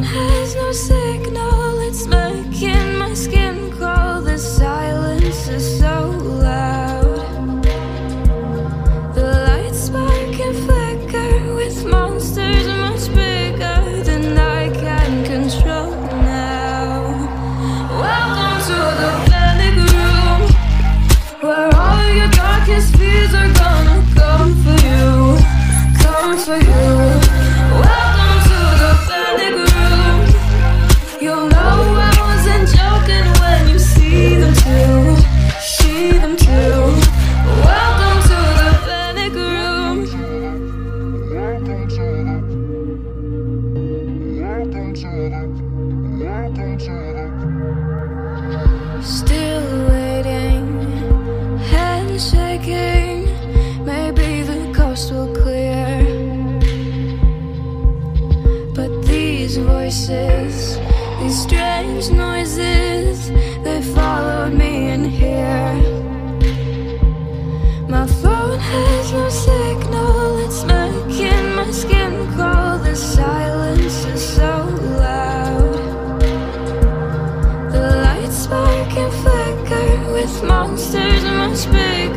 phone has no signal, it's making my skin Still waiting, hands shaking. Maybe the coast will clear. But these voices, these strange noises, they followed me in here. My phone has no signal. monsters must be.